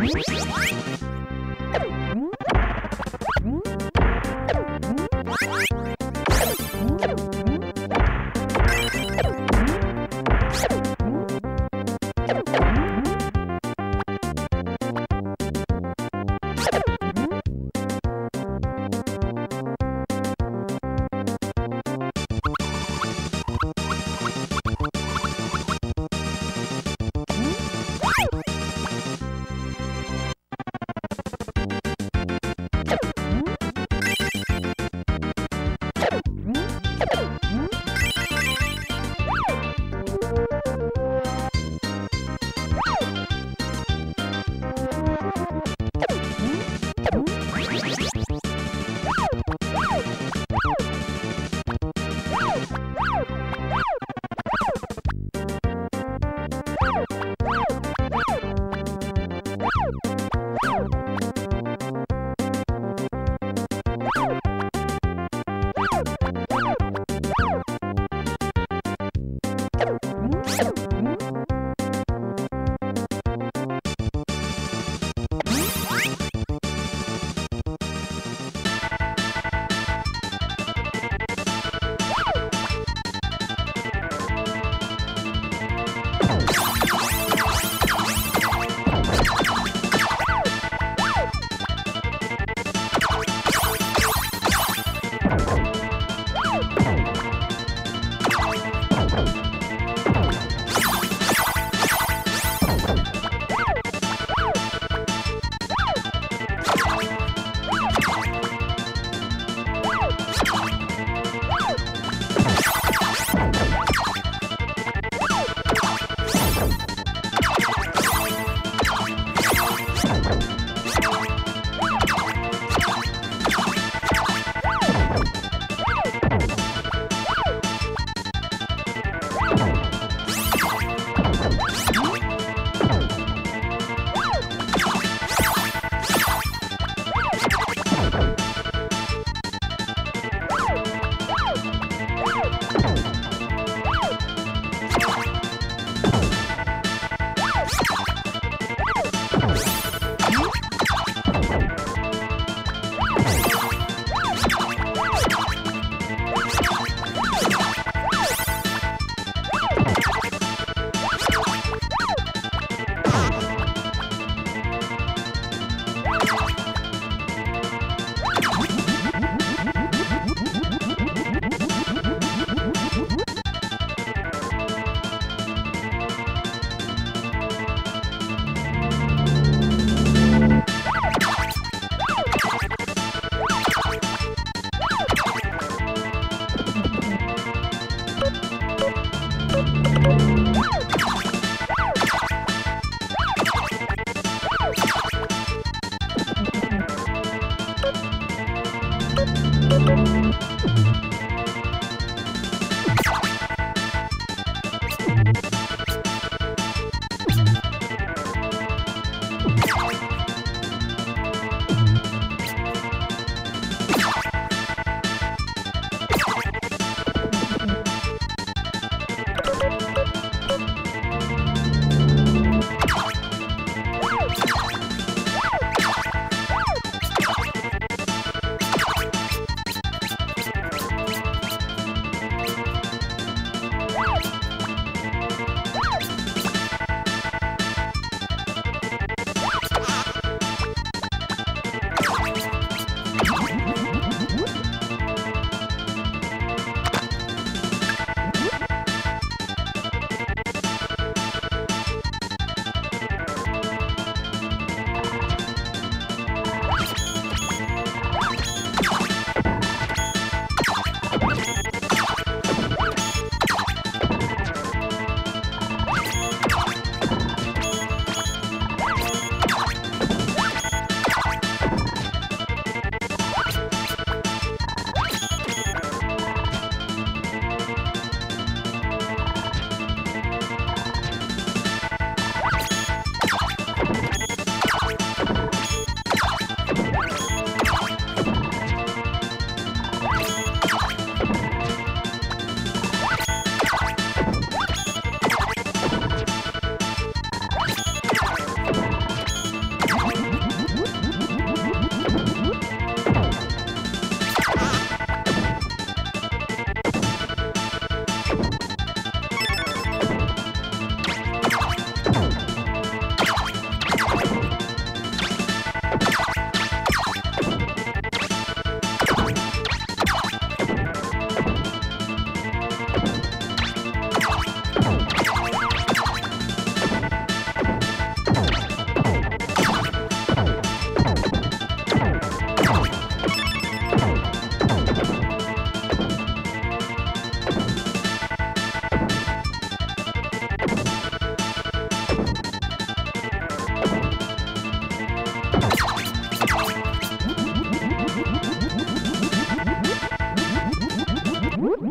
みんな!